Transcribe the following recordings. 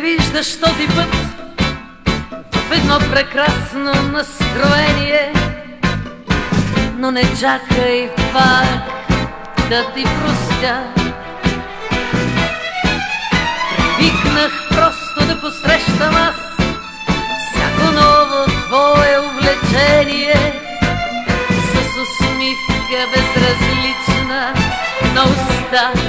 виждаш този път в едно прекрасно настроение, но не чакай пак да ти простя. Привикнах просто да посрещам аз всяко ново твое увлечение с усмивка безразлична на уста.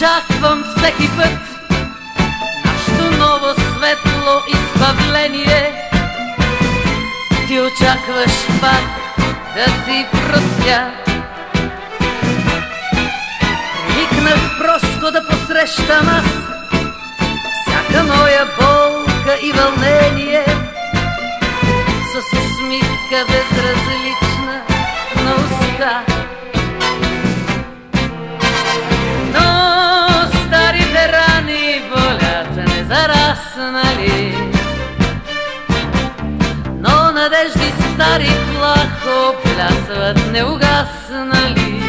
Очаквам всеки път нашето ново светло избавление. Ти очакваш пак да ти простя. Привикнах просто да посрещам аз всяка моя болка и вълнение с усмивка безразлична на уста. Надежди стари плахо плясват неугаснали.